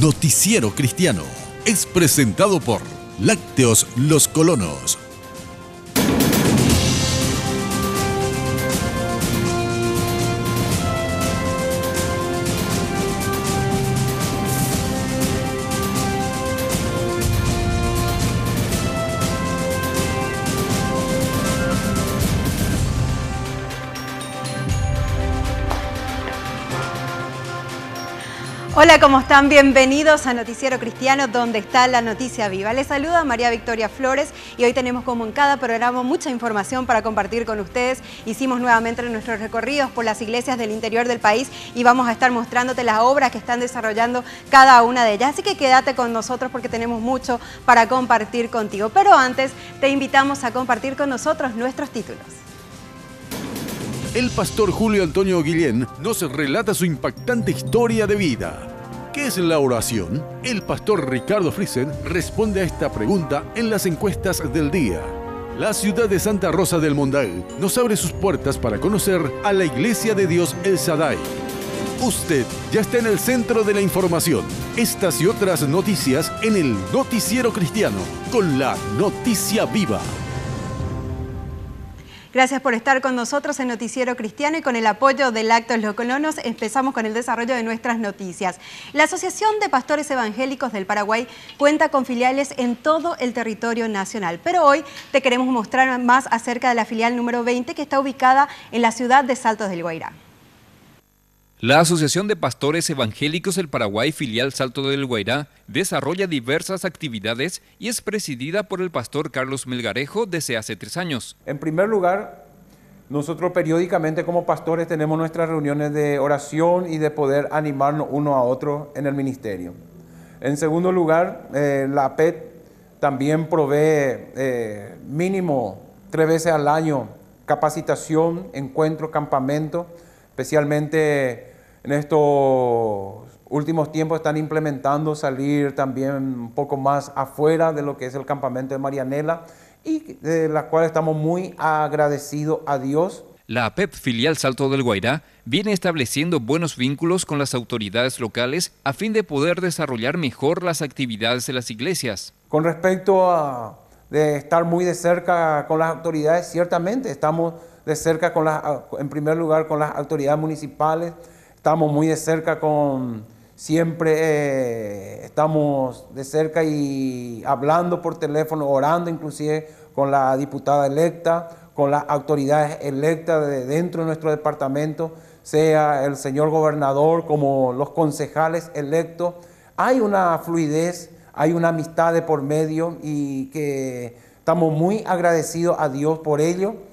Noticiero Cristiano. Es presentado por Lácteos Los Colonos ¿cómo están? Bienvenidos a Noticiero Cristiano, donde está la noticia viva. Les saluda María Victoria Flores y hoy tenemos como en cada programa mucha información para compartir con ustedes. Hicimos nuevamente nuestros recorridos por las iglesias del interior del país y vamos a estar mostrándote las obras que están desarrollando cada una de ellas. Así que quédate con nosotros porque tenemos mucho para compartir contigo. Pero antes te invitamos a compartir con nosotros nuestros títulos. El pastor Julio Antonio Guillén nos relata su impactante historia de vida. ¿Qué es la oración? El pastor Ricardo Friesen responde a esta pregunta en las encuestas del día. La ciudad de Santa Rosa del Mondal nos abre sus puertas para conocer a la Iglesia de Dios El Sadai. Usted ya está en el centro de la información. Estas y otras noticias en el Noticiero Cristiano con la Noticia Viva. Gracias por estar con nosotros en Noticiero Cristiano y con el apoyo del de los Colonos empezamos con el desarrollo de nuestras noticias. La Asociación de Pastores Evangélicos del Paraguay cuenta con filiales en todo el territorio nacional, pero hoy te queremos mostrar más acerca de la filial número 20 que está ubicada en la ciudad de Saltos del Guairá. La Asociación de Pastores Evangélicos del Paraguay, filial Salto del Guairá, desarrolla diversas actividades y es presidida por el pastor Carlos Melgarejo desde hace tres años. En primer lugar, nosotros periódicamente como pastores tenemos nuestras reuniones de oración y de poder animarnos uno a otro en el ministerio. En segundo lugar, eh, la PET también provee eh, mínimo tres veces al año capacitación, encuentro, campamento, especialmente en estos últimos tiempos están implementando salir también un poco más afuera de lo que es el campamento de Marianela y de la cual estamos muy agradecidos a Dios. La APEP filial Salto del Guairá viene estableciendo buenos vínculos con las autoridades locales a fin de poder desarrollar mejor las actividades de las iglesias. Con respecto a de estar muy de cerca con las autoridades, ciertamente estamos de cerca con las, en primer lugar con las autoridades municipales, estamos muy de cerca con, siempre eh, estamos de cerca y hablando por teléfono, orando inclusive con la diputada electa, con las autoridades electas de dentro de nuestro departamento, sea el señor gobernador como los concejales electos. Hay una fluidez, hay una amistad de por medio y que estamos muy agradecidos a Dios por ello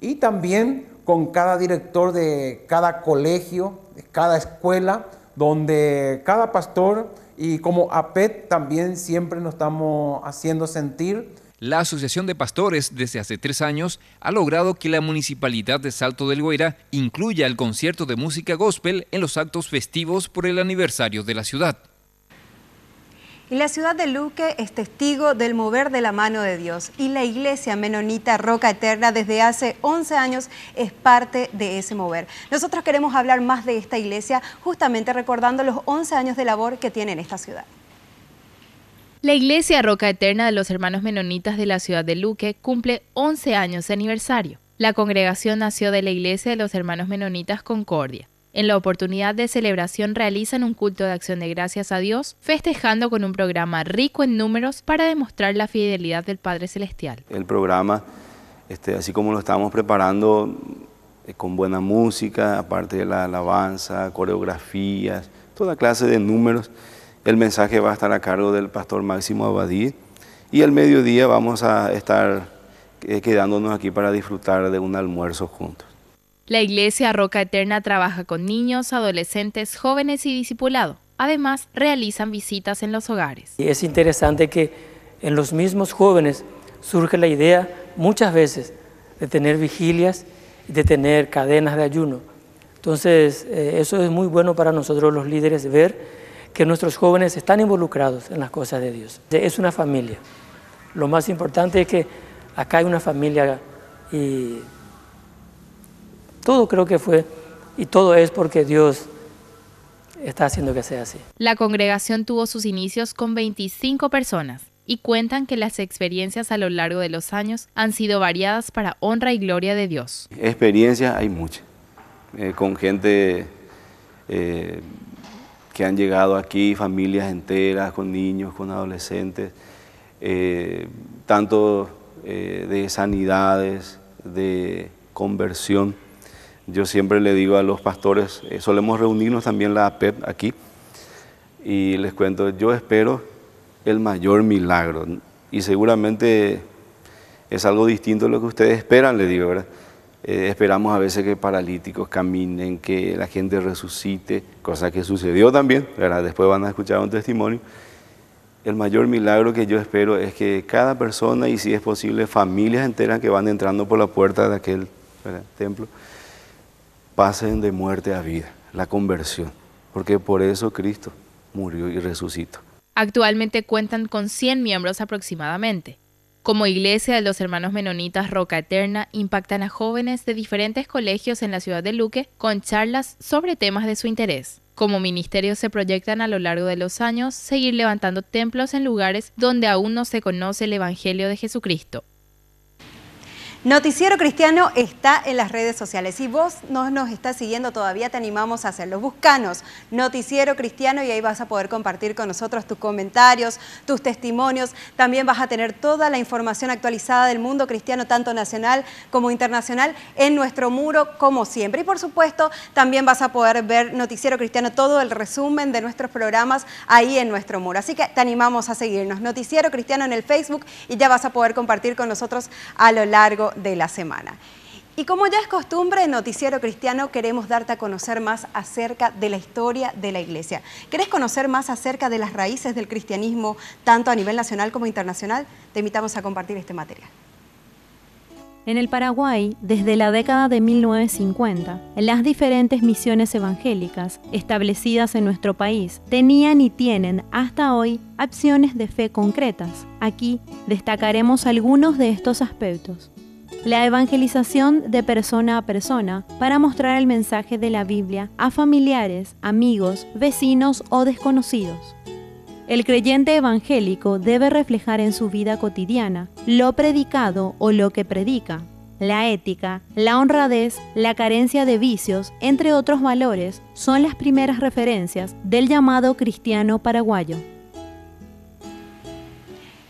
y también con cada director de cada colegio, de cada escuela, donde cada pastor y como APET también siempre nos estamos haciendo sentir. La Asociación de Pastores desde hace tres años ha logrado que la Municipalidad de Salto del Guaira incluya el concierto de música gospel en los actos festivos por el aniversario de la ciudad. Y la ciudad de Luque es testigo del mover de la mano de Dios y la iglesia menonita Roca Eterna desde hace 11 años es parte de ese mover. Nosotros queremos hablar más de esta iglesia justamente recordando los 11 años de labor que tiene en esta ciudad. La iglesia Roca Eterna de los hermanos menonitas de la ciudad de Luque cumple 11 años de aniversario. La congregación nació de la iglesia de los hermanos menonitas Concordia en la oportunidad de celebración realizan un culto de acción de gracias a Dios, festejando con un programa rico en números para demostrar la fidelidad del Padre Celestial. El programa, este, así como lo estamos preparando, eh, con buena música, aparte de la alabanza, coreografías, toda clase de números, el mensaje va a estar a cargo del pastor Máximo Abadí y al mediodía vamos a estar eh, quedándonos aquí para disfrutar de un almuerzo juntos. La Iglesia Roca Eterna trabaja con niños, adolescentes, jóvenes y discipulado. Además, realizan visitas en los hogares. Y es interesante que en los mismos jóvenes surge la idea muchas veces de tener vigilias de tener cadenas de ayuno. Entonces, eh, eso es muy bueno para nosotros los líderes ver que nuestros jóvenes están involucrados en las cosas de Dios. Es una familia. Lo más importante es que acá hay una familia y todo creo que fue, y todo es porque Dios está haciendo que sea así. La congregación tuvo sus inicios con 25 personas y cuentan que las experiencias a lo largo de los años han sido variadas para honra y gloria de Dios. Experiencias hay muchas, eh, con gente eh, que han llegado aquí, familias enteras, con niños, con adolescentes, eh, tanto de sanidades, de conversión. Yo siempre le digo a los pastores, solemos reunirnos también la APEP aquí, y les cuento, yo espero el mayor milagro. Y seguramente es algo distinto a lo que ustedes esperan, le digo, ¿verdad? Eh, esperamos a veces que paralíticos caminen, que la gente resucite, cosa que sucedió también, ¿verdad? Después van a escuchar un testimonio. El mayor milagro que yo espero es que cada persona, y si es posible, familias enteras que van entrando por la puerta de aquel templo, pasen de muerte a vida, la conversión, porque por eso Cristo murió y resucitó. Actualmente cuentan con 100 miembros aproximadamente. Como iglesia de los hermanos menonitas Roca Eterna, impactan a jóvenes de diferentes colegios en la ciudad de Luque con charlas sobre temas de su interés. Como ministerio se proyectan a lo largo de los años seguir levantando templos en lugares donde aún no se conoce el Evangelio de Jesucristo. Noticiero Cristiano está en las redes sociales. Si vos no nos estás siguiendo todavía, te animamos a hacerlo. Buscanos Noticiero Cristiano y ahí vas a poder compartir con nosotros tus comentarios, tus testimonios. También vas a tener toda la información actualizada del mundo cristiano, tanto nacional como internacional, en nuestro muro, como siempre. Y por supuesto, también vas a poder ver Noticiero Cristiano, todo el resumen de nuestros programas ahí en nuestro muro. Así que te animamos a seguirnos. Noticiero Cristiano en el Facebook y ya vas a poder compartir con nosotros a lo largo de la semana. Y como ya es costumbre en Noticiero Cristiano, queremos darte a conocer más acerca de la historia de la Iglesia. ¿Querés conocer más acerca de las raíces del cristianismo, tanto a nivel nacional como internacional? Te invitamos a compartir este material. En el Paraguay, desde la década de 1950, las diferentes misiones evangélicas establecidas en nuestro país tenían y tienen hasta hoy acciones de fe concretas. Aquí destacaremos algunos de estos aspectos la evangelización de persona a persona para mostrar el mensaje de la Biblia a familiares, amigos, vecinos o desconocidos. El creyente evangélico debe reflejar en su vida cotidiana lo predicado o lo que predica. La ética, la honradez, la carencia de vicios, entre otros valores, son las primeras referencias del llamado cristiano paraguayo.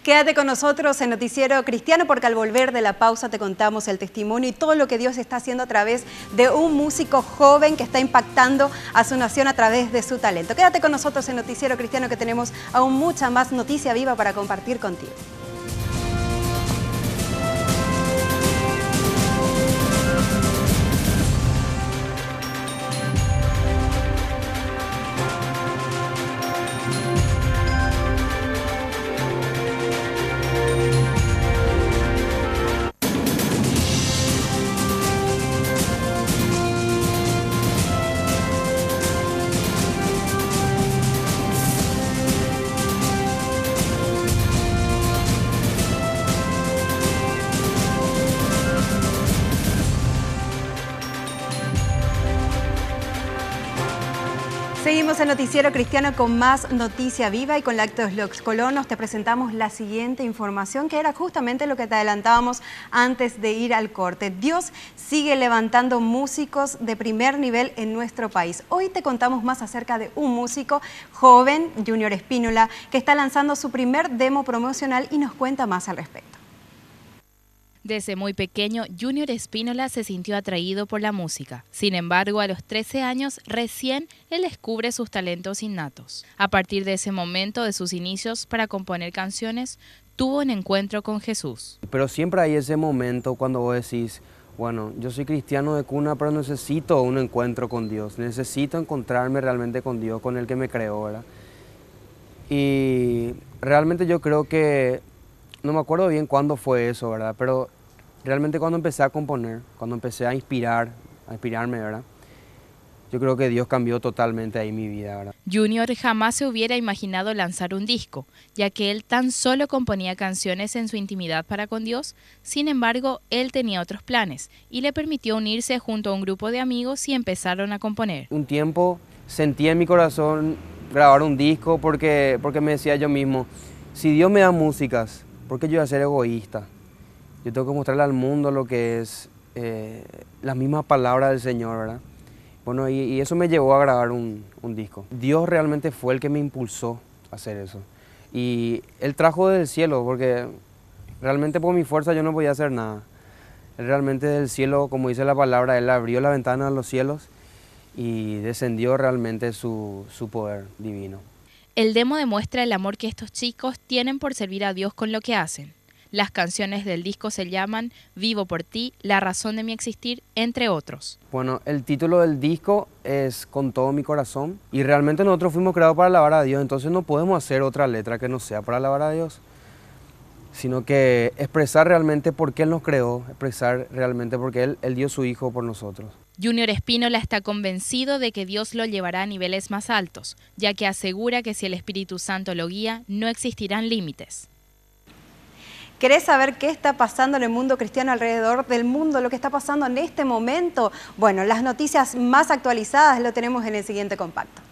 Quédate con nosotros en Noticiero Cristiano porque al volver de la pausa te contamos el testimonio y todo lo que Dios está haciendo a través de un músico joven que está impactando a su nación a través de su talento. Quédate con nosotros en Noticiero Cristiano que tenemos aún mucha más noticia viva para compartir contigo. Seguimos Noticiero Cristiano con más noticia viva y con Lactos Los Colonos te presentamos la siguiente información que era justamente lo que te adelantábamos antes de ir al corte. Dios sigue levantando músicos de primer nivel en nuestro país. Hoy te contamos más acerca de un músico joven, Junior Espínola, que está lanzando su primer demo promocional y nos cuenta más al respecto. Desde muy pequeño, Junior Espínola se sintió atraído por la música. Sin embargo, a los 13 años recién él descubre sus talentos innatos. A partir de ese momento de sus inicios para componer canciones, tuvo un encuentro con Jesús. Pero siempre hay ese momento cuando vos decís, bueno, yo soy cristiano de cuna, pero necesito un encuentro con Dios, necesito encontrarme realmente con Dios, con el que me creó, ¿verdad? Y realmente yo creo que, no me acuerdo bien cuándo fue eso, ¿verdad? Pero realmente cuando empecé a componer, cuando empecé a inspirar, a inspirarme, ¿verdad? Yo creo que Dios cambió totalmente ahí mi vida, ¿verdad? Junior jamás se hubiera imaginado lanzar un disco, ya que él tan solo componía canciones en su intimidad para con Dios, sin embargo, él tenía otros planes y le permitió unirse junto a un grupo de amigos y empezaron a componer. Un tiempo sentí en mi corazón grabar un disco porque, porque me decía yo mismo, si Dios me da músicas, ¿por qué yo voy a ser egoísta? Yo tengo que mostrarle al mundo lo que es eh, la misma palabra del Señor, ¿verdad? Bueno, y, eso me llevó a grabar un, un, disco. Dios realmente fue el que me impulsó a hacer eso. Y Él trajo del cielo, porque realmente por mi fuerza yo no podía hacer nada. Él realmente del cielo, como dice la palabra, Él abrió la ventana a los cielos y descendió realmente su, su poder divino. El demo demuestra el amor que estos chicos tienen por servir a Dios con lo que hacen. Las canciones del disco se llaman Vivo por ti, La razón de mi existir, entre otros. Bueno, el título del disco es Con todo mi corazón y realmente nosotros fuimos creados para alabar a Dios, entonces no podemos hacer otra letra que no sea para alabar a Dios, sino que expresar realmente por qué Él nos creó, expresar realmente por qué Él, él dio su Hijo por nosotros. Junior Espínola está convencido de que Dios lo llevará a niveles más altos, ya que asegura que si el Espíritu Santo lo guía, no existirán límites. ¿Querés saber qué está pasando en el mundo cristiano alrededor del mundo, lo que está pasando en este momento? Bueno, las noticias más actualizadas lo tenemos en el siguiente compacto.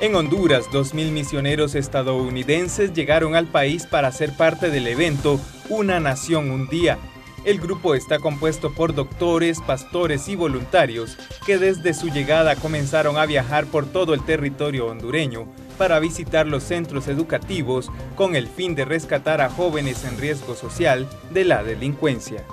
En Honduras, 2.000 misioneros estadounidenses llegaron al país para ser parte del evento Una Nación un Día. El grupo está compuesto por doctores, pastores y voluntarios que desde su llegada comenzaron a viajar por todo el territorio hondureño para visitar los centros educativos con el fin de rescatar a jóvenes en riesgo social de la delincuencia.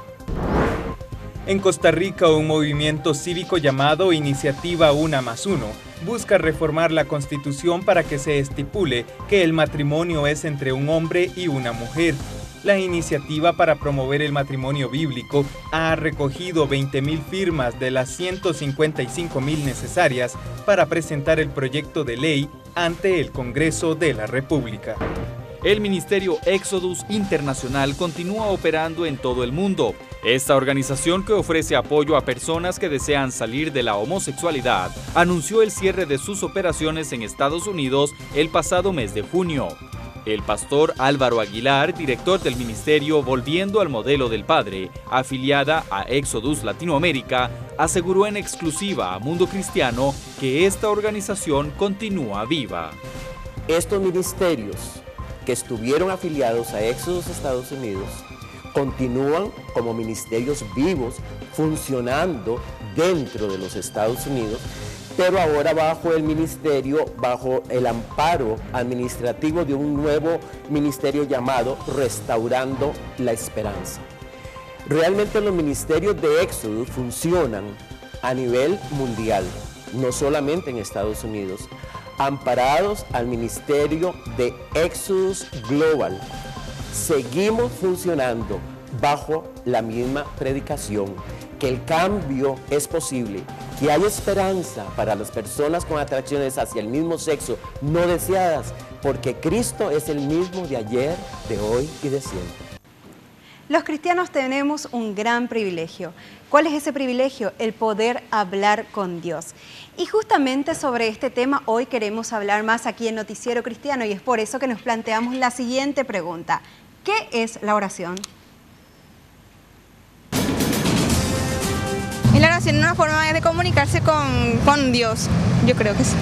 En Costa Rica, un movimiento cívico llamado Iniciativa Una más Uno busca reformar la constitución para que se estipule que el matrimonio es entre un hombre y una mujer. La iniciativa para promover el matrimonio bíblico ha recogido 20.000 firmas de las 155.000 necesarias para presentar el proyecto de ley ante el Congreso de la República. El Ministerio Exodus Internacional continúa operando en todo el mundo. Esta organización que ofrece apoyo a personas que desean salir de la homosexualidad anunció el cierre de sus operaciones en Estados Unidos el pasado mes de junio. El pastor Álvaro Aguilar, director del ministerio Volviendo al Modelo del Padre, afiliada a Exodus Latinoamérica, aseguró en exclusiva a Mundo Cristiano que esta organización continúa viva. Estos ministerios que estuvieron afiliados a Exodus Estados Unidos continúan como ministerios vivos funcionando dentro de los Estados Unidos pero ahora bajo el ministerio, bajo el amparo administrativo de un nuevo ministerio llamado Restaurando la Esperanza. Realmente los ministerios de Éxodo funcionan a nivel mundial, no solamente en Estados Unidos, amparados al ministerio de Exodus Global. Seguimos funcionando bajo la misma predicación, que el cambio es posible que hay esperanza para las personas con atracciones hacia el mismo sexo no deseadas, porque Cristo es el mismo de ayer, de hoy y de siempre. Los cristianos tenemos un gran privilegio. ¿Cuál es ese privilegio? El poder hablar con Dios. Y justamente sobre este tema hoy queremos hablar más aquí en Noticiero Cristiano y es por eso que nos planteamos la siguiente pregunta. ¿Qué es la oración? Oración una forma de comunicarse con, con Dios, yo creo que sí.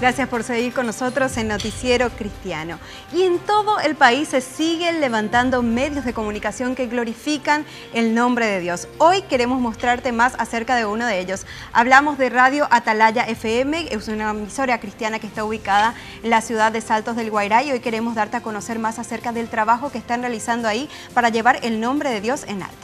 Gracias por seguir con nosotros en Noticiero Cristiano. Y en todo el país se siguen levantando medios de comunicación que glorifican el nombre de Dios. Hoy queremos mostrarte más acerca de uno de ellos. Hablamos de Radio Atalaya FM, es una emisora cristiana que está ubicada en la ciudad de Saltos del Guairá y hoy queremos darte a conocer más acerca del trabajo que están realizando ahí para llevar el nombre de Dios en alto.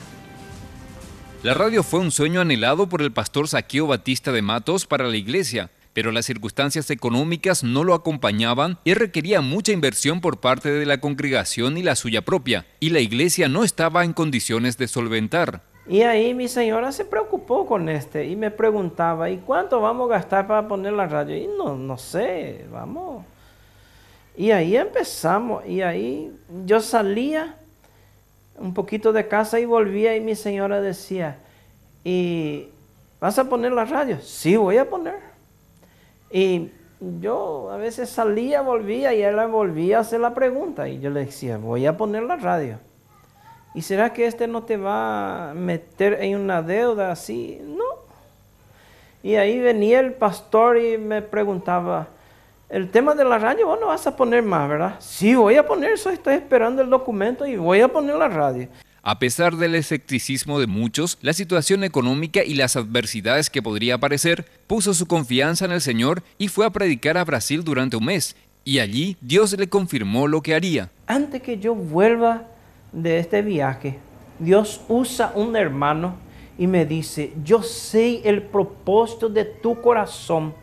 La radio fue un sueño anhelado por el pastor Saqueo Batista de Matos para la iglesia pero las circunstancias económicas no lo acompañaban y requería mucha inversión por parte de la congregación y la suya propia, y la iglesia no estaba en condiciones de solventar. Y ahí mi señora se preocupó con este y me preguntaba, ¿y cuánto vamos a gastar para poner la radio? Y no, no sé, vamos. Y ahí empezamos, y ahí yo salía un poquito de casa y volvía y mi señora decía, ¿y vas a poner la radio? Sí, voy a poner. Y yo a veces salía, volvía y ella volvía a hacer la pregunta y yo le decía, voy a poner la radio. ¿Y será que este no te va a meter en una deuda así? No. Y ahí venía el pastor y me preguntaba, el tema de la radio, vos no vas a poner más, ¿verdad? Sí, voy a poner eso, estoy esperando el documento y voy a poner la radio. A pesar del escepticismo de muchos, la situación económica y las adversidades que podría aparecer, puso su confianza en el Señor y fue a predicar a Brasil durante un mes. Y allí Dios le confirmó lo que haría. Antes que yo vuelva de este viaje, Dios usa un hermano y me dice, yo sé el propósito de tu corazón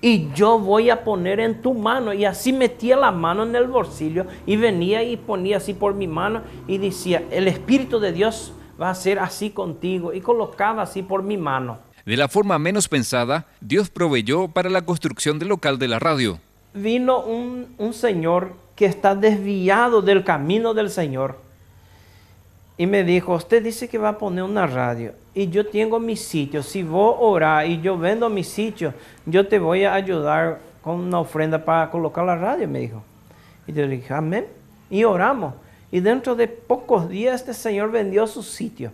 y yo voy a poner en tu mano. Y así metía la mano en el bolsillo y venía y ponía así por mi mano y decía, el Espíritu de Dios va a ser así contigo. Y colocaba así por mi mano. De la forma menos pensada, Dios proveyó para la construcción del local de la radio. Vino un, un señor que está desviado del camino del Señor y me dijo, usted dice que va a poner una radio y yo tengo mi sitio. Si vos orás y yo vendo mi sitio, yo te voy a ayudar con una ofrenda para colocar la radio, me dijo. Y yo dije, amén. Y oramos. Y dentro de pocos días este señor vendió su sitio.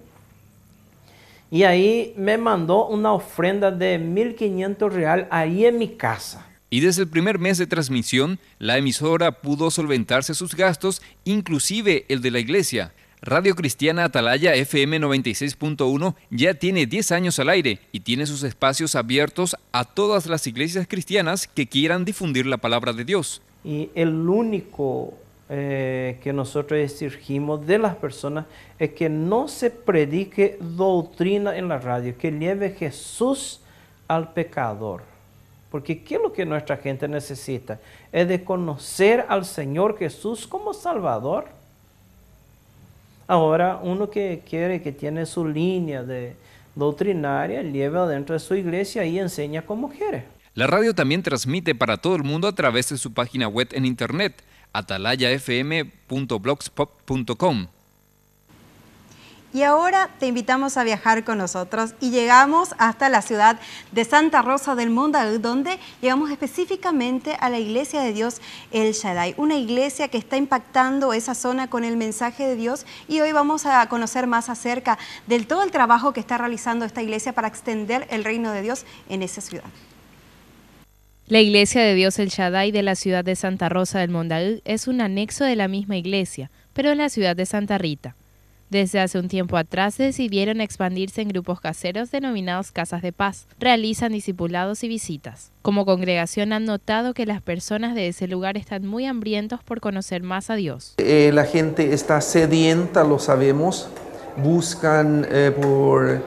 Y ahí me mandó una ofrenda de 1.500 real ahí en mi casa. Y desde el primer mes de transmisión, la emisora pudo solventarse sus gastos, inclusive el de la iglesia. Radio Cristiana Atalaya FM 96.1 ya tiene 10 años al aire y tiene sus espacios abiertos a todas las iglesias cristianas que quieran difundir la palabra de Dios. Y el único eh, que nosotros exigimos de las personas es que no se predique doctrina en la radio, que lleve Jesús al pecador. Porque ¿qué es lo que nuestra gente necesita? Es de conocer al Señor Jesús como Salvador Ahora, uno que quiere, que tiene su línea de doctrinaria, lleva dentro de su iglesia y enseña como quiere. La radio también transmite para todo el mundo a través de su página web en internet, atalayafm.blogspot.com. Y ahora te invitamos a viajar con nosotros y llegamos hasta la ciudad de Santa Rosa del Mundo, donde llegamos específicamente a la Iglesia de Dios El Shaddai, una iglesia que está impactando esa zona con el mensaje de Dios y hoy vamos a conocer más acerca del todo el trabajo que está realizando esta iglesia para extender el reino de Dios en esa ciudad. La Iglesia de Dios El Shaddai de la ciudad de Santa Rosa del Mondaú es un anexo de la misma iglesia, pero en la ciudad de Santa Rita. Desde hace un tiempo atrás decidieron expandirse en grupos caseros denominados casas de paz. Realizan discipulados y visitas. Como congregación han notado que las personas de ese lugar están muy hambrientos por conocer más a Dios. Eh, la gente está sedienta, lo sabemos. Buscan eh, eh,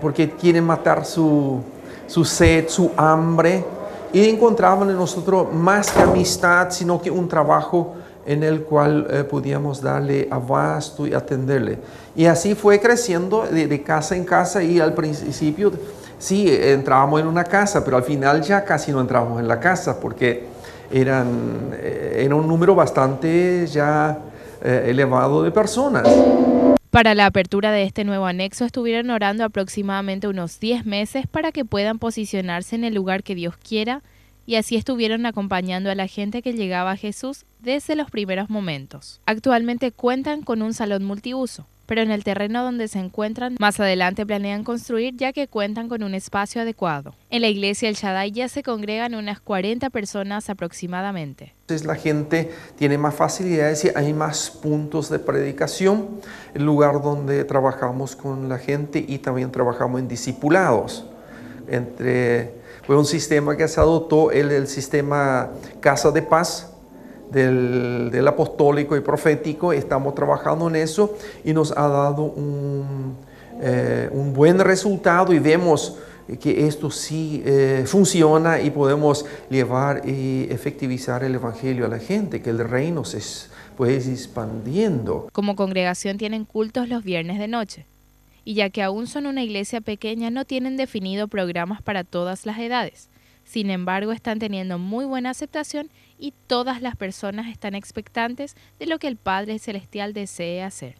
porque quieren matar su, su sed, su hambre. Y encontraban en nosotros más que amistad, sino que un trabajo en el cual eh, podíamos darle abasto y atenderle. Y así fue creciendo de, casa en casa y al principio sí entrábamos en una casa, pero al final ya casi no entrábamos en la casa porque eran, eh, era un número bastante ya eh, elevado de personas. Para la apertura de este nuevo anexo estuvieron orando aproximadamente unos 10 meses para que puedan posicionarse en el lugar que Dios quiera y así estuvieron acompañando a la gente que llegaba a Jesús desde los primeros momentos. Actualmente cuentan con un salón multiuso, pero en el terreno donde se encuentran más adelante planean construir ya que cuentan con un espacio adecuado. En la iglesia El Shaddai ya se congregan unas 40 personas aproximadamente. Entonces la gente tiene más facilidades y hay más puntos de predicación, el lugar donde trabajamos con la gente y también trabajamos en discipulados entre fue un sistema que se adoptó, el, el sistema Casa de Paz del, apostólico y profético. Estamos trabajando en eso y nos ha dado un, eh, un buen resultado y vemos que esto sí eh, funciona y podemos llevar y efectivizar el Evangelio a la gente, que el reino se puede expandiendo. Como congregación tienen cultos los viernes de noche y ya que aún son una iglesia pequeña no tienen definido programas para todas las edades. Sin embargo, están teniendo muy buena aceptación y todas las personas están expectantes de lo que el Padre Celestial desee hacer.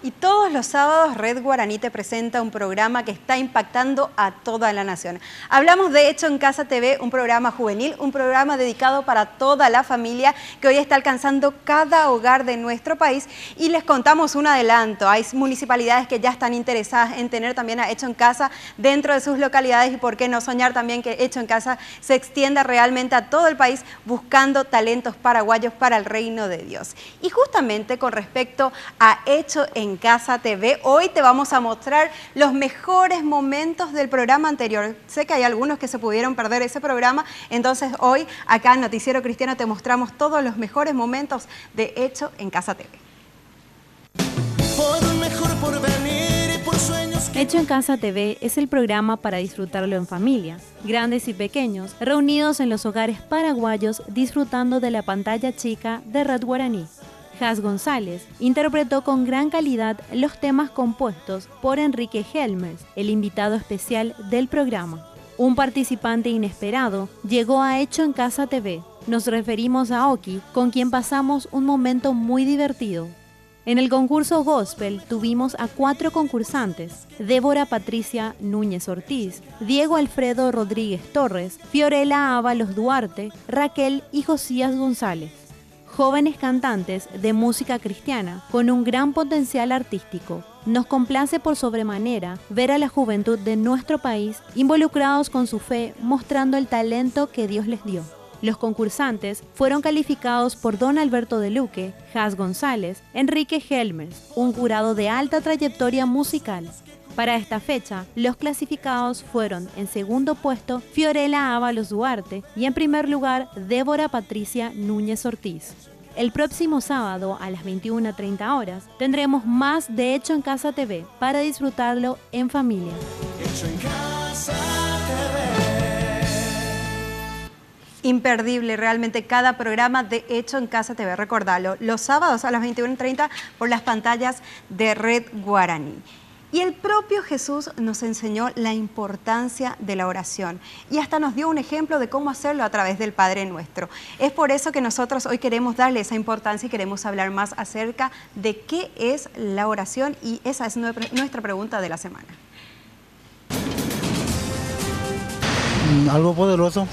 Y todos los sábados Red Guaraní te presenta un programa que está impactando a toda la nación. Hablamos de Hecho en Casa TV, un programa juvenil, un programa dedicado para toda la familia que hoy está alcanzando cada hogar de nuestro país. Y les contamos un adelanto, hay municipalidades que ya están interesadas en tener también a Hecho en Casa dentro de sus localidades y por qué no soñar también que Hecho en Casa se extienda realmente a todo el país buscando talentos paraguayos para el reino de Dios. Y justamente con respecto a Hecho en en Casa TV. Hoy te vamos a mostrar los mejores momentos del programa anterior. Sé que hay algunos que se pudieron perder ese programa, entonces hoy acá en Noticiero Cristiano te mostramos todos los mejores momentos de Hecho en Casa TV. Hecho en Casa TV es el programa para disfrutarlo en familia, grandes y pequeños, reunidos en los hogares paraguayos disfrutando de la pantalla chica de Red Guaraní. Has González interpretó con gran calidad los temas compuestos por Enrique Helmers, el invitado especial del programa. Un participante inesperado llegó a Hecho en Casa TV. Nos referimos a Oki, con quien pasamos un momento muy divertido. En el concurso Gospel tuvimos a cuatro concursantes, Débora Patricia Núñez Ortiz, Diego Alfredo Rodríguez Torres, Fiorella Ábalos Duarte, Raquel y Josías González jóvenes cantantes de música cristiana con un gran potencial artístico. Nos complace por sobremanera ver a la juventud de nuestro país involucrados con su fe, mostrando el talento que Dios les dio. Los concursantes fueron calificados por Don Alberto de Luque, Has González, Enrique Helmers, un jurado de alta trayectoria musical. Para esta fecha, los clasificados fueron en segundo puesto Fiorella Ábalos Duarte y en primer lugar Débora Patricia Núñez Ortiz. El próximo sábado a las 21.30 horas tendremos más de Hecho en Casa TV para disfrutarlo en familia. Imperdible realmente cada programa de Hecho en Casa TV, recordalo, los sábados a las 21.30 por las pantallas de Red Guaraní. Y el propio Jesús nos enseñó la importancia de la oración y hasta nos dio un ejemplo de cómo hacerlo a través del Padre Nuestro. Es por eso que nosotros hoy queremos darle esa importancia y queremos hablar más acerca de qué es la oración y esa es nuestra pregunta de la semana. Algo poderoso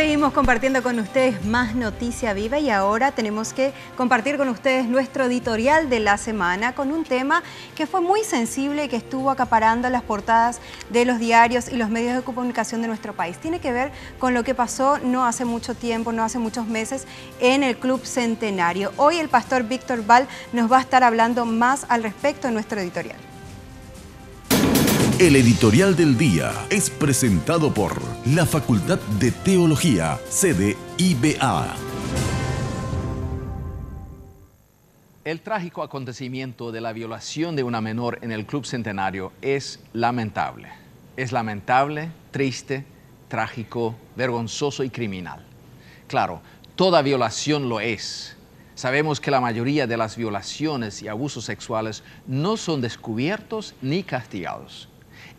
Seguimos compartiendo con ustedes más noticia viva y ahora tenemos que compartir con ustedes nuestro editorial de la semana con un tema que fue muy sensible y que estuvo acaparando las portadas de los diarios y los medios de comunicación de nuestro país. Tiene que ver con lo que pasó no hace mucho tiempo, no hace muchos meses en el Club Centenario. Hoy el pastor Víctor Val nos va a estar hablando más al respecto en nuestro editorial. El editorial del día es presentado por la Facultad de Teología, sede IBA. El trágico acontecimiento de la violación de una menor en el Club Centenario es lamentable. Es lamentable, triste, trágico, vergonzoso y criminal. Claro, toda violación lo es. Sabemos que la mayoría de las violaciones y abusos sexuales no son descubiertos ni castigados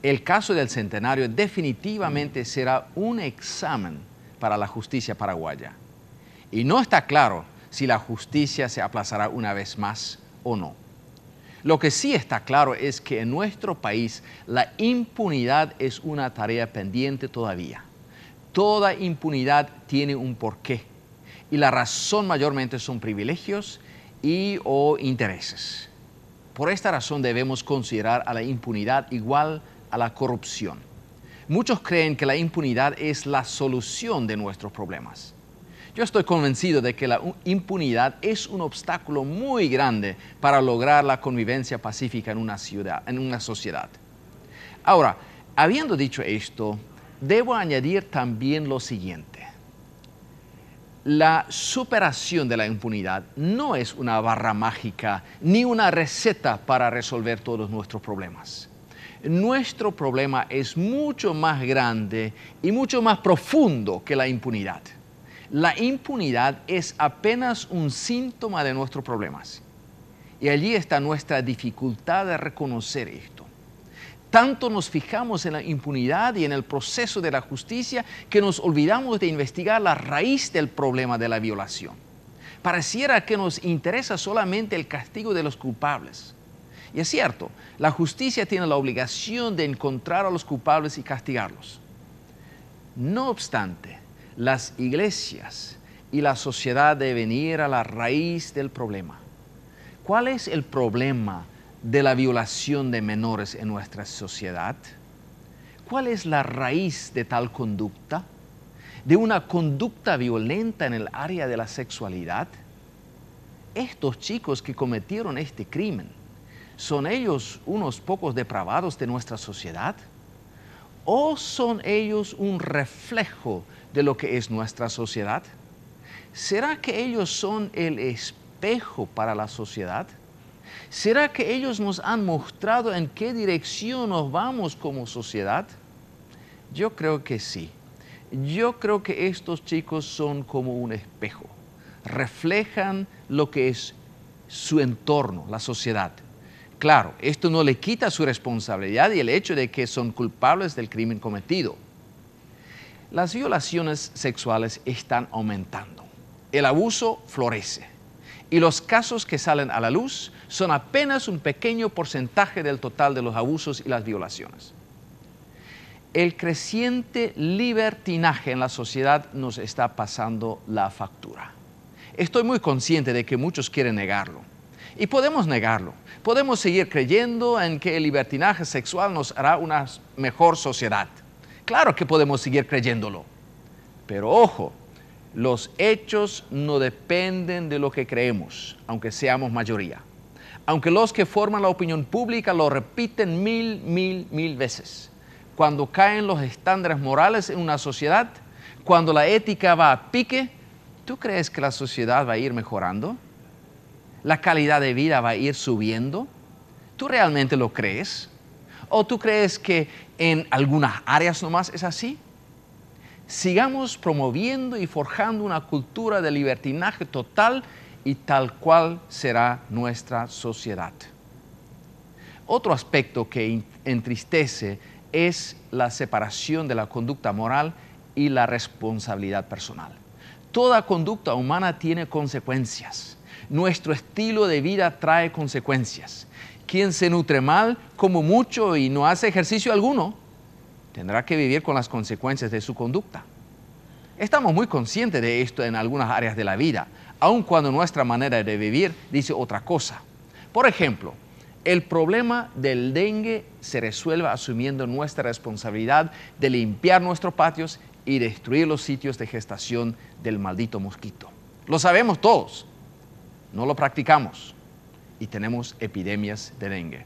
el caso del centenario definitivamente será un examen para la justicia paraguaya. Y no está claro si la justicia se aplazará una vez más o no. Lo que sí está claro es que en nuestro país la impunidad es una tarea pendiente todavía. Toda impunidad tiene un porqué y la razón mayormente son privilegios y o intereses. Por esta razón debemos considerar a la impunidad igual a la corrupción. Muchos creen que la impunidad es la solución de nuestros problemas. Yo estoy convencido de que la impunidad es un obstáculo muy grande para lograr la convivencia pacífica en una, ciudad, en una sociedad. Ahora, habiendo dicho esto, debo añadir también lo siguiente. La superación de la impunidad no es una barra mágica ni una receta para resolver todos nuestros problemas nuestro problema es mucho más grande y mucho más profundo que la impunidad. La impunidad es apenas un síntoma de nuestros problemas. Y allí está nuestra dificultad de reconocer esto. Tanto nos fijamos en la impunidad y en el proceso de la justicia que nos olvidamos de investigar la raíz del problema de la violación. Pareciera que nos interesa solamente el castigo de los culpables. Y es cierto, la justicia tiene la obligación de encontrar a los culpables y castigarlos. No obstante, las iglesias y la sociedad deben ir a la raíz del problema. ¿Cuál es el problema de la violación de menores en nuestra sociedad? ¿Cuál es la raíz de tal conducta? ¿De una conducta violenta en el área de la sexualidad? Estos chicos que cometieron este crimen, ¿son ellos unos pocos depravados de nuestra sociedad? ¿O son ellos un reflejo de lo que es nuestra sociedad? ¿Será que ellos son el espejo para la sociedad? ¿Será que ellos nos han mostrado en qué dirección nos vamos como sociedad? Yo creo que sí. Yo creo que estos chicos son como un espejo. Reflejan lo que es su entorno, la sociedad. Claro, esto no le quita su responsabilidad y el hecho de que son culpables del crimen cometido. Las violaciones sexuales están aumentando. El abuso florece y los casos que salen a la luz son apenas un pequeño porcentaje del total de los abusos y las violaciones. El creciente libertinaje en la sociedad nos está pasando la factura. Estoy muy consciente de que muchos quieren negarlo. Y podemos negarlo. Podemos seguir creyendo en que el libertinaje sexual nos hará una mejor sociedad. Claro que podemos seguir creyéndolo. Pero ojo, los hechos no dependen de lo que creemos, aunque seamos mayoría. Aunque los que forman la opinión pública lo repiten mil, mil, mil veces. Cuando caen los estándares morales en una sociedad, cuando la ética va a pique, ¿tú crees que la sociedad va a ir mejorando? ¿La calidad de vida va a ir subiendo? ¿Tú realmente lo crees? ¿O tú crees que en algunas áreas nomás es así? sigamos promoviendo y forjando una cultura de libertinaje total y tal cual será nuestra sociedad. Otro aspecto que entristece es la separación de la conducta moral y la responsabilidad personal. Toda conducta humana tiene consecuencias. Nuestro estilo de vida trae consecuencias. Quien se nutre mal, como mucho y no hace ejercicio alguno, tendrá que vivir con las consecuencias de su conducta. Estamos muy conscientes de esto en algunas áreas de la vida, aun cuando nuestra manera de vivir dice otra cosa. Por ejemplo, el problema del dengue se resuelve asumiendo nuestra responsabilidad de limpiar nuestros patios y destruir los sitios de gestación del maldito mosquito. Lo sabemos todos, no lo practicamos y tenemos epidemias de dengue.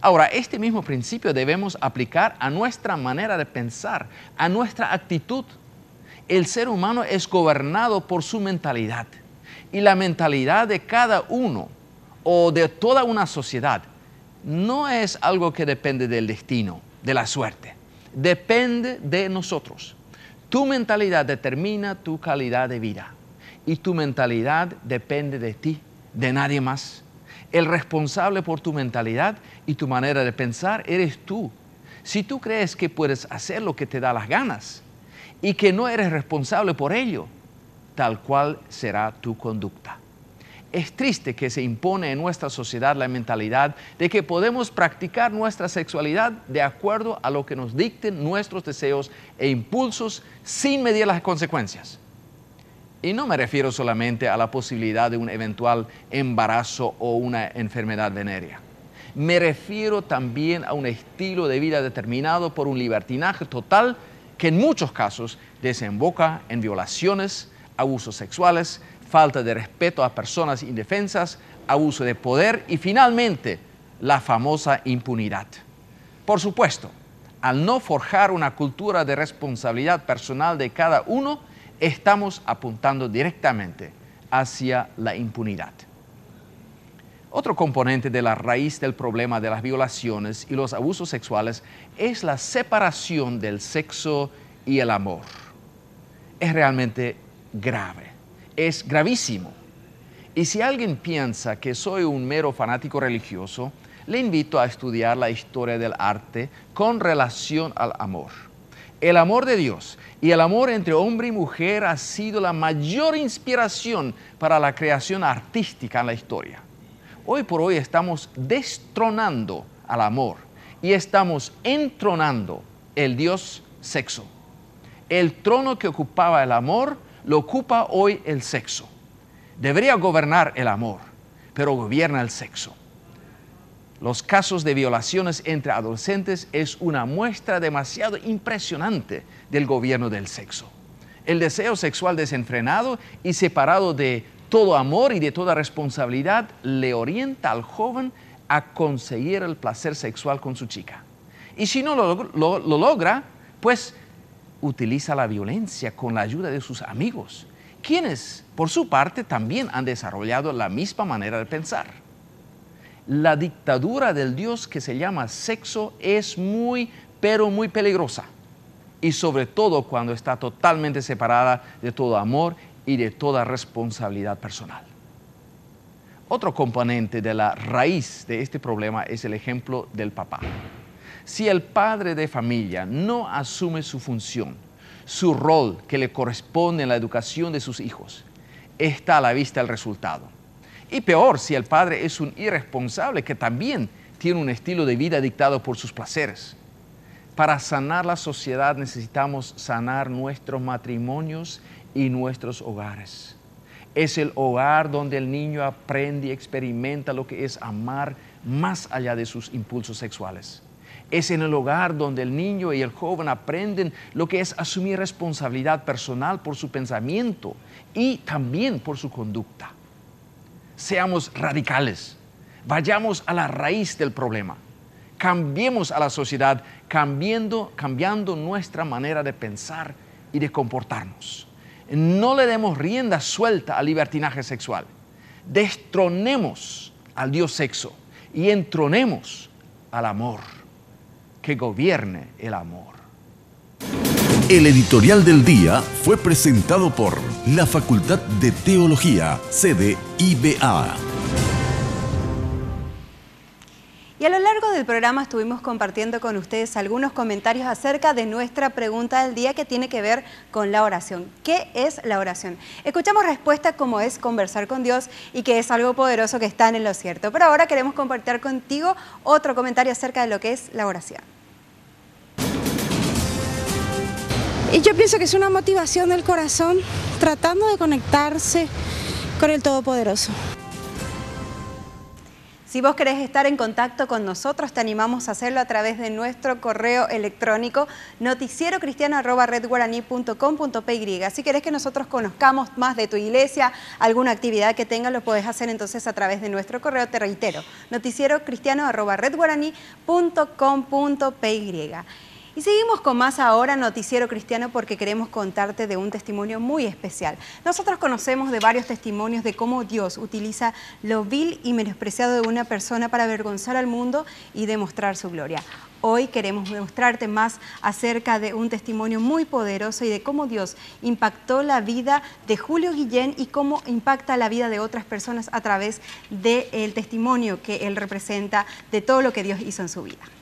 Ahora, este mismo principio debemos aplicar a nuestra manera de pensar, a nuestra actitud. El ser humano es gobernado por su mentalidad y la mentalidad de cada uno o de toda una sociedad no es algo que depende del destino, de la suerte, depende de nosotros. Tu mentalidad determina tu calidad de vida y tu mentalidad depende de ti, de nadie más. El responsable por tu mentalidad y tu manera de pensar eres tú. Si tú crees que puedes hacer lo que te da las ganas y que no eres responsable por ello, tal cual será tu conducta. Es triste que se impone en nuestra sociedad la mentalidad de que podemos practicar nuestra sexualidad de acuerdo a lo que nos dicten nuestros deseos e impulsos sin medir las consecuencias. Y no me refiero solamente a la posibilidad de un eventual embarazo o una enfermedad venérea. Me refiero también a un estilo de vida determinado por un libertinaje total que en muchos casos desemboca en violaciones, abusos sexuales, falta de respeto a personas indefensas, abuso de poder y finalmente la famosa impunidad. Por supuesto, al no forjar una cultura de responsabilidad personal de cada uno, estamos apuntando directamente hacia la impunidad. Otro componente de la raíz del problema de las violaciones y los abusos sexuales es la separación del sexo y el amor. Es realmente grave, es gravísimo. Y si alguien piensa que soy un mero fanático religioso, le invito a estudiar la historia del arte con relación al amor. El amor de Dios y el amor entre hombre y mujer ha sido la mayor inspiración para la creación artística en la historia. Hoy por hoy estamos destronando al amor y estamos entronando el Dios sexo. El trono que ocupaba el amor lo ocupa hoy el sexo. Debería gobernar el amor, pero gobierna el sexo. Los casos de violaciones entre adolescentes es una muestra demasiado impresionante del gobierno del sexo. El deseo sexual desenfrenado y separado de todo amor y de toda responsabilidad le orienta al joven a conseguir el placer sexual con su chica. Y si no lo, lo logra, pues utiliza la violencia con la ayuda de sus amigos, quienes por su parte también han desarrollado la misma manera de pensar. La dictadura del Dios que se llama sexo es muy, pero muy peligrosa. Y sobre todo cuando está totalmente separada de todo amor y de toda responsabilidad personal. Otro componente de la raíz de este problema es el ejemplo del papá. Si el padre de familia no asume su función, su rol que le corresponde en la educación de sus hijos, está a la vista el resultado. Y peor si el padre es un irresponsable que también tiene un estilo de vida dictado por sus placeres. Para sanar la sociedad necesitamos sanar nuestros matrimonios y nuestros hogares. Es el hogar donde el niño aprende y experimenta lo que es amar más allá de sus impulsos sexuales. Es en el hogar donde el niño y el joven aprenden lo que es asumir responsabilidad personal por su pensamiento y también por su conducta. Seamos radicales, vayamos a la raíz del problema, cambiemos a la sociedad cambiando, cambiando nuestra manera de pensar y de comportarnos. No le demos rienda suelta al libertinaje sexual. Destronemos al Dios sexo y entronemos al amor que gobierne el amor. El editorial del día fue presentado por la Facultad de Teología, sede IBA. Y a lo largo del programa estuvimos compartiendo con ustedes algunos comentarios acerca de nuestra pregunta del día que tiene que ver con la oración. ¿Qué es la oración? Escuchamos respuesta como es conversar con Dios y que es algo poderoso que está en lo cierto. Pero ahora queremos compartir contigo otro comentario acerca de lo que es la oración. Y yo pienso que es una motivación del corazón tratando de conectarse con el Todopoderoso. Si vos querés estar en contacto con nosotros, te animamos a hacerlo a través de nuestro correo electrónico noticierocristiano.redguaraní.com.py. Si querés que nosotros conozcamos más de tu iglesia, alguna actividad que tengas, lo podés hacer entonces a través de nuestro correo, te reitero, noticierocristiano.redguaraní.com.py. Y seguimos con más ahora Noticiero Cristiano porque queremos contarte de un testimonio muy especial. Nosotros conocemos de varios testimonios de cómo Dios utiliza lo vil y menospreciado de una persona para avergonzar al mundo y demostrar su gloria. Hoy queremos mostrarte más acerca de un testimonio muy poderoso y de cómo Dios impactó la vida de Julio Guillén y cómo impacta la vida de otras personas a través del testimonio que él representa de todo lo que Dios hizo en su vida.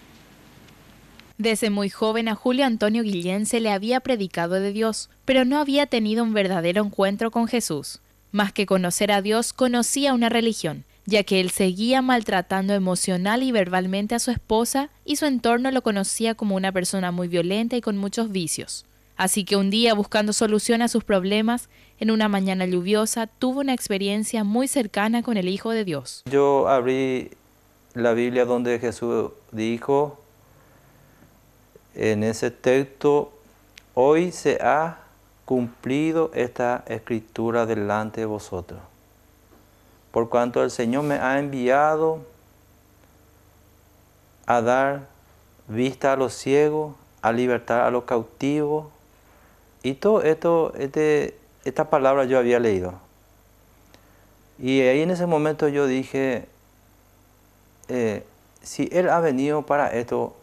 Desde muy joven a Julio Antonio Guillén se le había predicado de Dios, pero no había tenido un verdadero encuentro con Jesús. Más que conocer a Dios, conocía una religión, ya que él seguía maltratando emocional y verbalmente a su esposa y su entorno lo conocía como una persona muy violenta y con muchos vicios. Así que un día, buscando solución a sus problemas, en una mañana lluviosa, tuvo una experiencia muy cercana con el Hijo de Dios. Yo abrí la Biblia donde Jesús dijo, en ese texto, hoy se ha cumplido esta escritura delante de vosotros. Por cuanto el Señor me ha enviado a dar vista a los ciegos, a libertar a los cautivos. Y todo esto, este, esta palabra yo había leído. Y ahí en ese momento yo dije, eh, si Él ha venido para esto,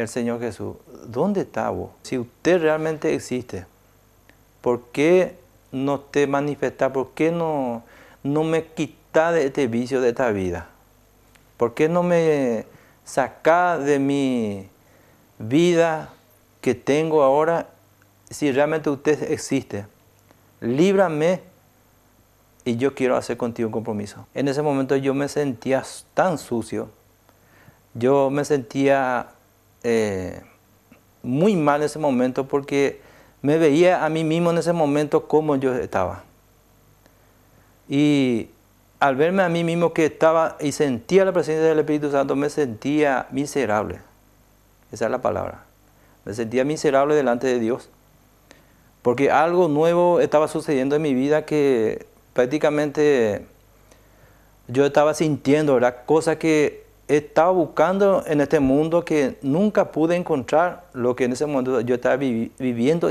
el Señor Jesús, ¿dónde está vos? Si usted realmente existe, ¿por qué no te manifestas? ¿Por qué no, no me quitas de este vicio, de esta vida? ¿Por qué no me sacas de mi vida que tengo ahora si realmente usted existe? Líbrame y yo quiero hacer contigo un compromiso. En ese momento yo me sentía tan sucio, yo me sentía eh, muy mal en ese momento porque me veía a mí mismo en ese momento como yo estaba. Y al verme a mí mismo que estaba y sentía la presencia del Espíritu Santo, me sentía miserable. Esa es la palabra. Me sentía miserable delante de Dios. Porque algo nuevo estaba sucediendo en mi vida que prácticamente yo estaba sintiendo, ¿verdad? Cosa que estaba buscando en este mundo que nunca pude encontrar lo que en ese momento yo estaba viviendo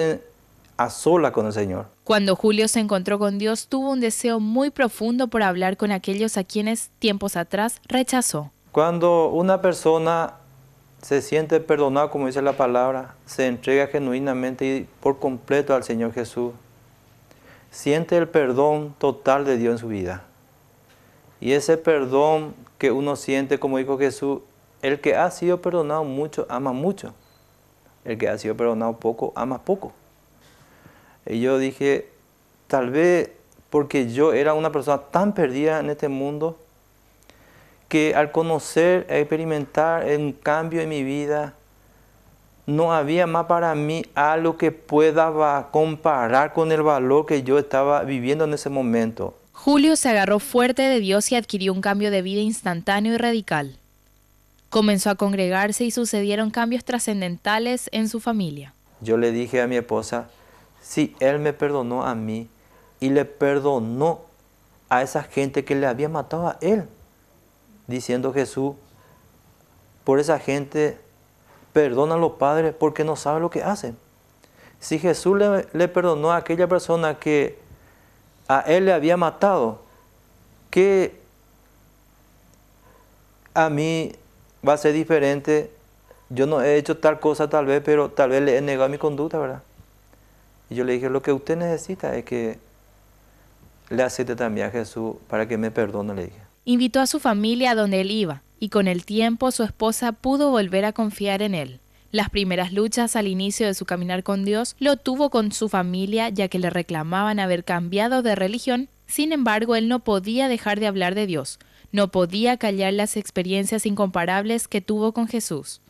a sola con el Señor. Cuando Julio se encontró con Dios, tuvo un deseo muy profundo por hablar con aquellos a quienes tiempos atrás rechazó. Cuando una persona se siente perdonado, como dice la palabra, se entrega genuinamente y por completo al Señor Jesús, siente el perdón total de Dios en su vida. Y ese perdón que uno siente, como dijo Jesús, el que ha sido perdonado mucho, ama mucho. El que ha sido perdonado poco, ama poco. Y yo dije, tal vez porque yo era una persona tan perdida en este mundo, que al conocer, experimentar un cambio en mi vida, no había más para mí algo que pueda comparar con el valor que yo estaba viviendo en ese momento. Julio se agarró fuerte de Dios y adquirió un cambio de vida instantáneo y radical. Comenzó a congregarse y sucedieron cambios trascendentales en su familia. Yo le dije a mi esposa, si Él me perdonó a mí y le perdonó a esa gente que le había matado a Él, diciendo Jesús, por esa gente Perdona a los padres porque no saben lo que hacen. Si Jesús le, perdonó a aquella persona que a él le había matado, que a mí va a ser diferente. Yo no he hecho tal cosa tal vez, pero tal vez le he negado mi conducta, ¿verdad? Y yo le dije, lo que usted necesita es que le acepte también a Jesús para que me perdone, le dije. Invitó a su familia a donde él iba y con el tiempo su esposa pudo volver a confiar en él. Las primeras luchas al inicio de su caminar con Dios lo tuvo con su familia ya que le reclamaban haber cambiado de religión, sin embargo él no podía dejar de hablar de Dios, no podía callar las experiencias incomparables que tuvo con Jesús.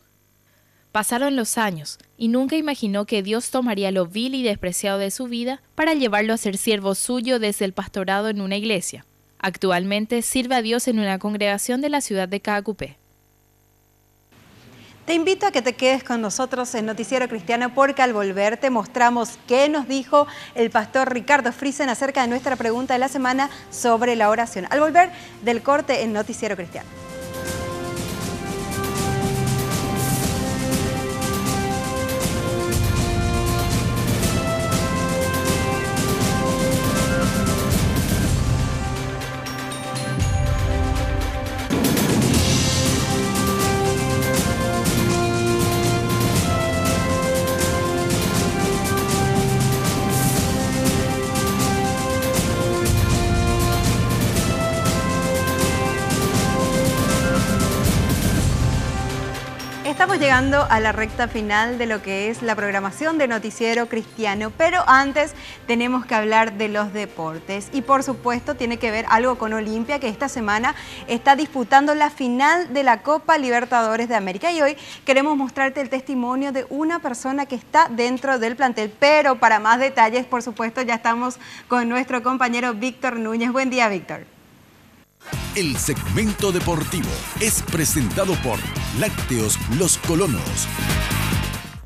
Pasaron los años, y nunca imaginó que Dios tomaría lo vil y despreciado de su vida para llevarlo a ser siervo suyo desde el pastorado en una iglesia. Actualmente sirve a Dios en una congregación de la ciudad de Caacupé. Te invito a que te quedes con nosotros en Noticiero Cristiano porque al volver te mostramos qué nos dijo el pastor Ricardo Friesen acerca de nuestra pregunta de la semana sobre la oración. Al volver del corte en Noticiero Cristiano. Llegando a la recta final de lo que es la programación de Noticiero Cristiano, pero antes tenemos que hablar de los deportes y por supuesto tiene que ver algo con Olimpia que esta semana está disputando la final de la Copa Libertadores de América y hoy queremos mostrarte el testimonio de una persona que está dentro del plantel, pero para más detalles por supuesto ya estamos con nuestro compañero Víctor Núñez. Buen día Víctor. El segmento deportivo es presentado por Lácteos Los Colonos.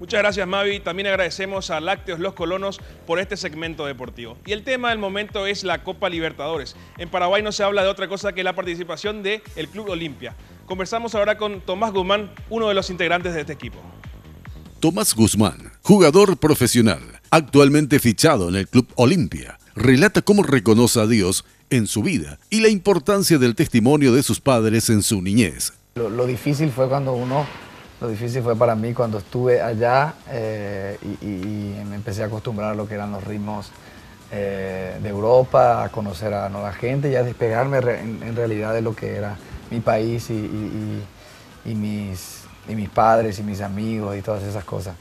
Muchas gracias Mavi, también agradecemos a Lácteos Los Colonos por este segmento deportivo. Y el tema del momento es la Copa Libertadores. En Paraguay no se habla de otra cosa que la participación del el Club Olimpia. Conversamos ahora con Tomás Guzmán, uno de los integrantes de este equipo. Tomás Guzmán, jugador profesional, actualmente fichado en el Club Olimpia, relata cómo reconoce a Dios en su vida y la importancia del testimonio de sus padres en su niñez. Lo, difícil fue cuando uno, lo difícil fue para mí cuando estuve allá eh, y, me empecé a acostumbrar a lo que eran los ritmos eh, de Europa, a conocer a nueva gente y a despegarme en, realidad de lo que era mi país y, mis, y mis padres y mis amigos y todas esas cosas.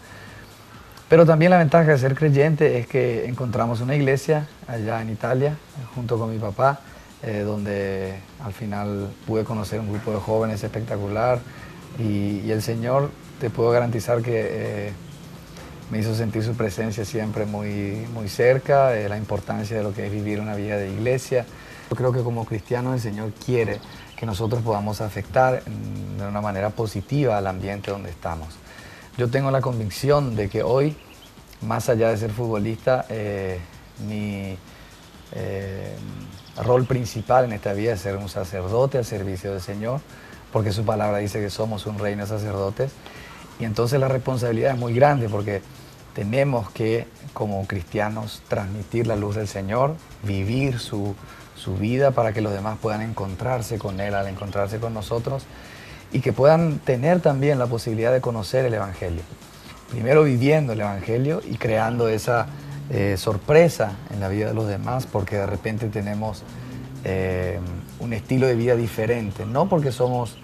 Pero también la ventaja de ser creyente es que encontramos una iglesia allá en Italia, junto con mi papá, eh, donde al final pude conocer un grupo de jóvenes espectacular y, el Señor, te puedo garantizar que eh, me hizo sentir su presencia siempre muy, muy cerca, la importancia de lo que es vivir una vida de iglesia. Yo creo que como cristianos el Señor quiere que nosotros podamos afectar de una manera positiva al ambiente donde estamos. Yo tengo la convicción de que hoy, más allá de ser futbolista, eh, mi eh, rol principal en esta vida es ser un sacerdote al servicio del Señor, porque su palabra dice que somos un reino de sacerdotes. Y entonces la responsabilidad es muy grande porque tenemos que, como cristianos, transmitir la luz del Señor, vivir su, su vida para que los demás puedan encontrarse con Él al encontrarse con nosotros y que puedan tener también la posibilidad de conocer el Evangelio. Primero viviendo el Evangelio y creando esa eh, sorpresa en la vida de los demás porque de repente tenemos eh, un estilo de vida diferente, no porque somos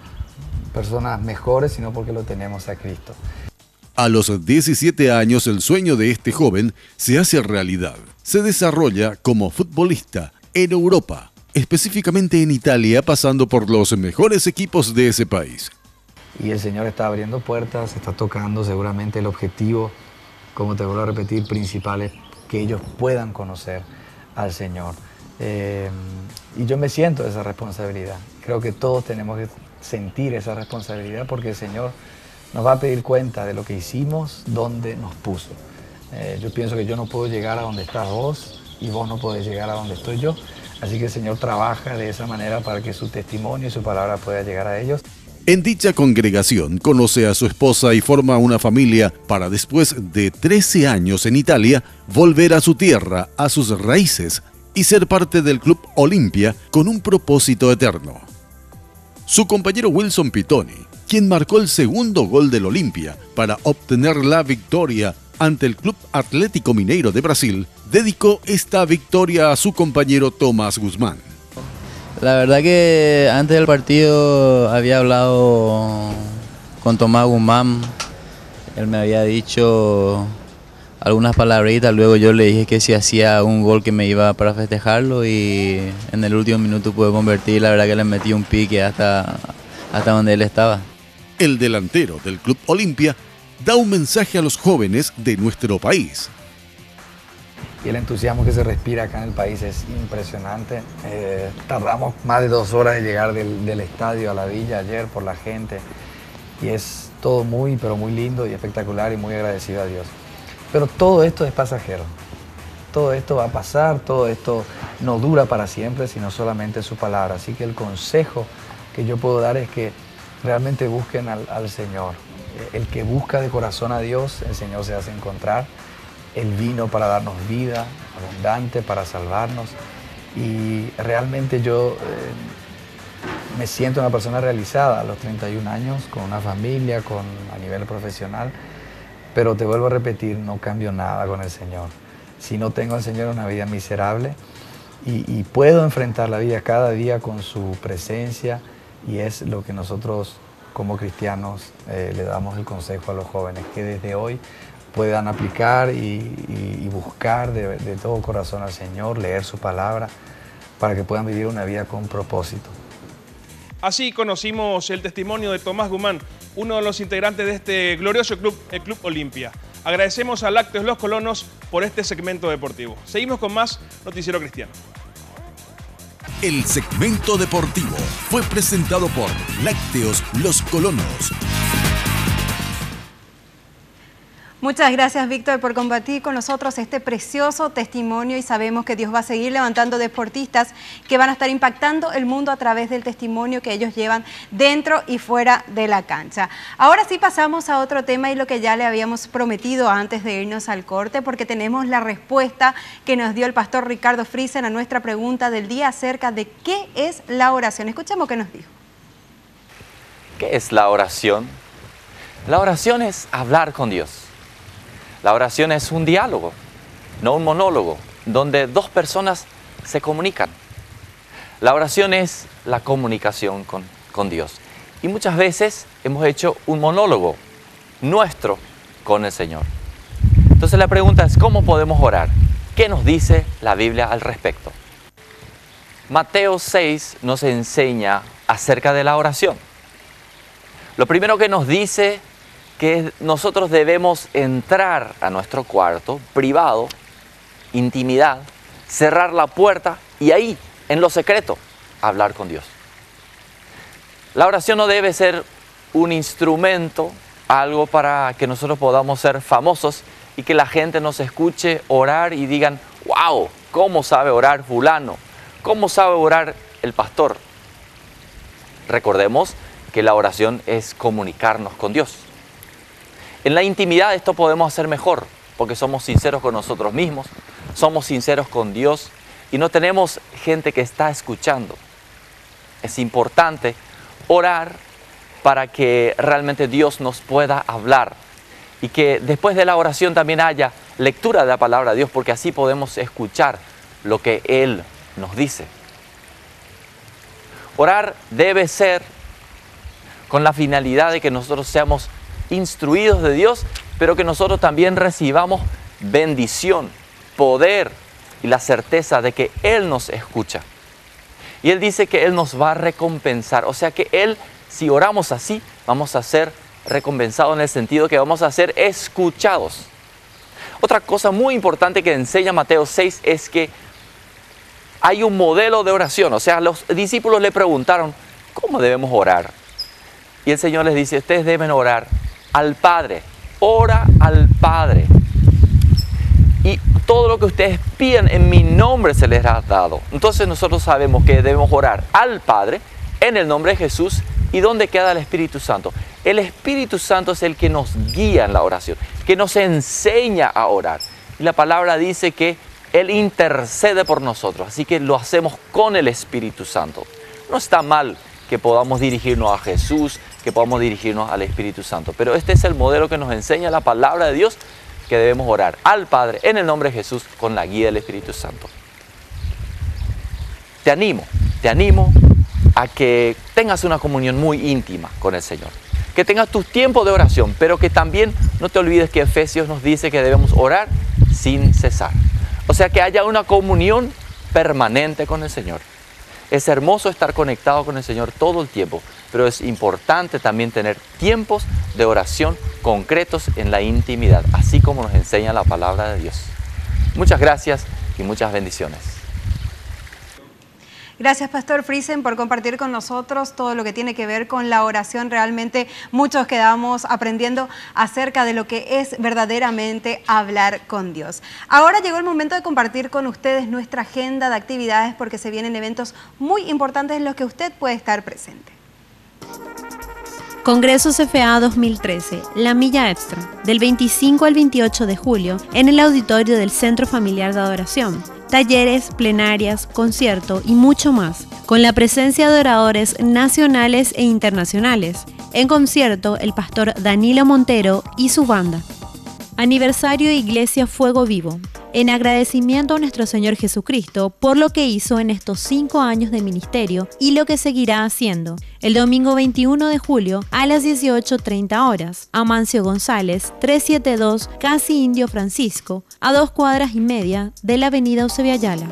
personas mejores, sino porque lo tenemos a Cristo. A los 17 años el sueño de este joven se hace realidad. Se desarrolla como futbolista en Europa específicamente en Italia, pasando por los mejores equipos de ese país. Y el Señor está abriendo puertas, está tocando seguramente el objetivo, como te vuelvo a repetir, principal es que ellos puedan conocer al Señor. Eh, y yo me siento esa responsabilidad. Creo que todos tenemos que sentir esa responsabilidad porque el Señor nos va a pedir cuenta de lo que hicimos, donde nos puso. Eh, yo pienso que yo no puedo llegar a donde estás vos y vos no podés llegar a donde estoy yo. Así que el Señor trabaja de esa manera para que su testimonio y su palabra pueda llegar a ellos. En dicha congregación conoce a su esposa y forma una familia para después de 13 años en Italia volver a su tierra, a sus raíces y ser parte del Club Olimpia con un propósito eterno. Su compañero Wilson Pitoni, quien marcó el segundo gol del Olimpia para obtener la victoria ante el Club Atlético Mineiro de Brasil, dedicó esta victoria a su compañero Tomás Guzmán. La verdad que antes del partido había hablado con Tomás Guzmán, él me había dicho algunas palabritas, luego yo le dije que si hacía un gol que me iba para festejarlo y en el último minuto pude convertir, la verdad que le metí un pique hasta, hasta donde él estaba. El delantero del Club Olimpia da un mensaje a los jóvenes de nuestro país. Y el entusiasmo que se respira acá en el país es impresionante. Eh, tardamos más de dos horas de llegar del, estadio a la villa ayer por la gente. Y es todo muy, pero muy lindo y espectacular y muy agradecido a Dios. Pero todo esto es pasajero. Todo esto va a pasar, todo esto no dura para siempre, sino solamente su palabra. Así que el consejo que yo puedo dar es que realmente busquen al Señor el que busca de corazón a Dios, el Señor se hace encontrar. Él vino para darnos vida abundante, para salvarnos. Y realmente yo eh, me siento una persona realizada a los 31 años, con una familia, con, a nivel profesional. Pero te vuelvo a repetir, no cambio nada con el Señor. Si no tengo al Señor una vida miserable y, puedo enfrentar la vida cada día con su presencia y es lo que nosotros como cristianos eh, le damos el consejo a los jóvenes que desde hoy puedan aplicar y, buscar de, todo corazón al Señor, leer su palabra, para que puedan vivir una vida con propósito. Así conocimos el testimonio de Tomás Guzmán, uno de los integrantes de este glorioso club, el Club Olimpia. Agradecemos a Lácteos Los Colonos por este segmento deportivo. Seguimos con más Noticiero Cristiano. El segmento deportivo fue presentado por Lácteos Los Colonos. Muchas gracias, Víctor, por compartir con nosotros este precioso testimonio y sabemos que Dios va a seguir levantando deportistas que van a estar impactando el mundo a través del testimonio que ellos llevan dentro y fuera de la cancha. Ahora sí pasamos a otro tema y lo que ya le habíamos prometido antes de irnos al corte, porque tenemos la respuesta que nos dio el pastor Ricardo Friesen a nuestra pregunta del día acerca de qué es la oración. Escuchemos qué nos dijo. ¿Qué es la oración? La oración es hablar con Dios. La oración es un diálogo, no un monólogo. donde dos personas se comunican. La oración es la comunicación con, Dios. Y muchas veces hemos hecho un monólogo nuestro con el Señor. Entonces la pregunta es, ¿cómo podemos orar? ¿Qué nos dice la Biblia al respecto? Mateo 6 nos enseña acerca de la oración. Lo primero que nos dice que nosotros debemos entrar a nuestro cuarto privado, intimidad, cerrar la puerta y ahí, en lo secreto, hablar con Dios. La oración no debe ser un instrumento, algo para que nosotros podamos ser famosos y que la gente nos escuche orar y digan, wow, ¿cómo sabe orar fulano? ¿Cómo sabe orar el pastor? Recordemos que la oración es comunicarnos con Dios. En la intimidad esto podemos hacer mejor, porque somos sinceros con nosotros mismos, somos sinceros con Dios y no tenemos gente que está escuchando. Es importante orar para que realmente Dios nos pueda hablar y que después de la oración también haya lectura de la palabra de Dios, porque así podemos escuchar lo que Él nos dice. Orar debe ser con la finalidad de que nosotros seamos instruidos de Dios, pero que nosotros también recibamos bendición, poder y la certeza de que Él nos escucha. Y Él dice que Él nos va a recompensar, o sea que Él, si oramos así, vamos a ser recompensados en el sentido que vamos a ser escuchados. Otra cosa muy importante que enseña Mateo 6 es que hay un modelo de oración. O sea, los discípulos le preguntaron, ¿cómo debemos orar? Y el Señor les dice, ustedes deben orar al Padre. Ora al Padre. Y todo lo que ustedes piden en mi nombre se les ha dado. Entonces nosotros sabemos que debemos orar al Padre en el nombre de Jesús. ¿Y dónde queda el Espíritu Santo? El Espíritu Santo es el que nos guía en la oración, que nos enseña a orar. Y la palabra dice que él intercede por nosotros, así que lo hacemos con el Espíritu Santo. No está mal que podamos dirigirnos a Jesús, que podamos dirigirnos al Espíritu Santo, pero este es el modelo que nos enseña la palabra de Dios que debemos orar al Padre en el nombre de Jesús con la guía del Espíritu Santo. Te animo, te animo a que tengas una comunión muy íntima con el Señor. Que tengas tus tiempos de oración, pero que también no te olvides que Efesios nos dice que debemos orar sin cesar. O sea, que haya una comunión permanente con el Señor. Es hermoso estar conectado con el Señor todo el tiempo, pero es importante también tener tiempos de oración concretos en la intimidad, así como nos enseña la palabra de Dios. Muchas gracias y muchas bendiciones. Gracias, Pastor Friesen, por compartir con nosotros todo lo que tiene que ver con la oración. Realmente muchos quedamos aprendiendo acerca de lo que es verdaderamente hablar con Dios. Ahora llegó el momento de compartir con ustedes nuestra agenda de actividades porque se vienen eventos muy importantes en los que usted puede estar presente. Congreso CFA 2013, La Milla Extra, del 25 al 28 de julio, en el auditorio del Centro Familiar de Adoración talleres, plenarias, concierto y mucho más, con la presencia de oradores nacionales e internacionales. En concierto, el pastor Danilo Montero y su banda. Aniversario Iglesia Fuego Vivo. En agradecimiento a nuestro Señor Jesucristo por lo que hizo en estos cinco años de ministerio y lo que seguirá haciendo. El domingo 21 de julio a las 18.30 horas. Amancio González, 372 Casi Indio Francisco, a dos cuadras y media de la avenida Eusebio Ayala.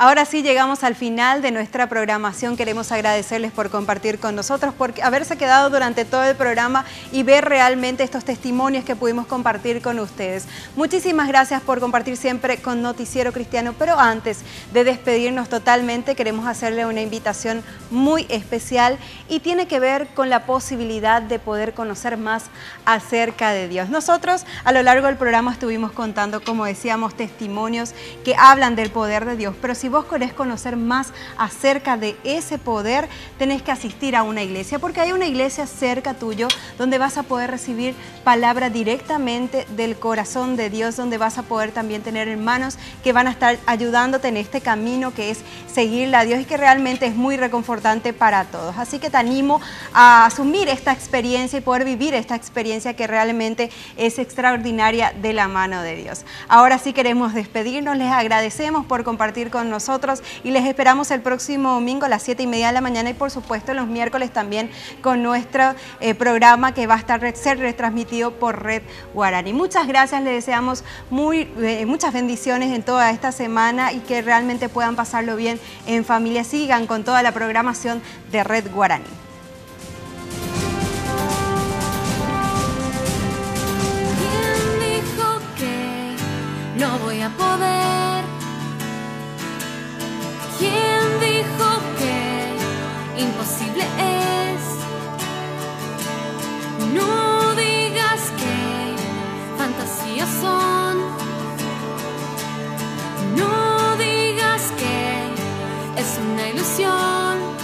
Ahora sí llegamos al final de nuestra programación. Queremos agradecerles por compartir con nosotros, por haberse quedado durante todo el programa y ver realmente estos testimonios que pudimos compartir con ustedes. Muchísimas gracias por compartir siempre con Noticiero Cristiano, pero antes de despedirnos totalmente queremos hacerle una invitación muy especial y tiene que ver con la posibilidad de poder conocer más acerca de Dios. Nosotros a lo largo del programa estuvimos contando, como decíamos, testimonios que hablan del poder de Dios, pero si si vos querés conocer más acerca de ese poder, tenés que asistir a una iglesia, porque hay una iglesia cerca tuyo donde vas a poder recibir palabra directamente del corazón de Dios, donde vas a poder también tener hermanos que van a estar ayudándote en este camino que es seguirle a Dios y que realmente es muy reconfortante para todos. Así que te animo a asumir esta experiencia y poder vivir esta experiencia que realmente es extraordinaria de la mano de Dios. Ahora sí queremos despedirnos, les agradecemos por compartir con nosotros y les esperamos el próximo domingo a las 7 y media de la mañana y por supuesto los miércoles también con nuestro eh, programa que va a estar ser retransmitido por Red Guarani. Muchas gracias, les deseamos muy, eh, muchas bendiciones en toda esta semana y que realmente puedan pasarlo bien en familia. Sigan con toda la programación de Red Guarani. ¿Quién dijo que imposible es? No digas que fantasías son. No digas que es una ilusión.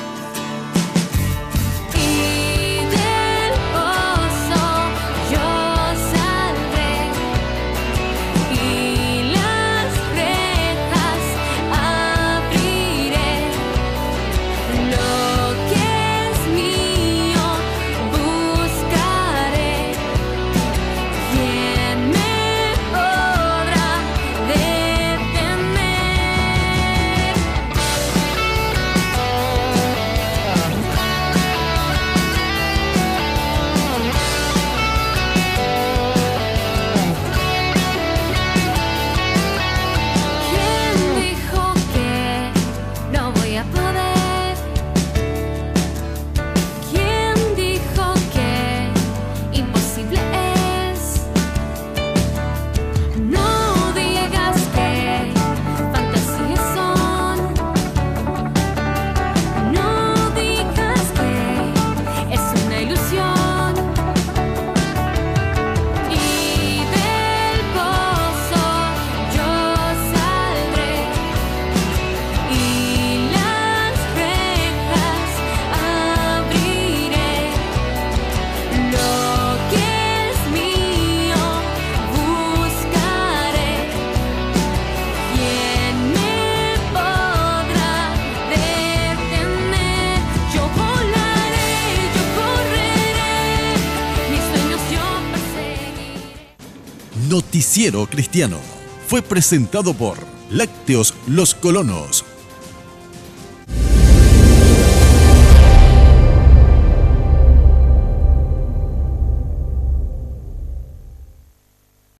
Cristiano. Fue presentado por Lácteos Los Colonos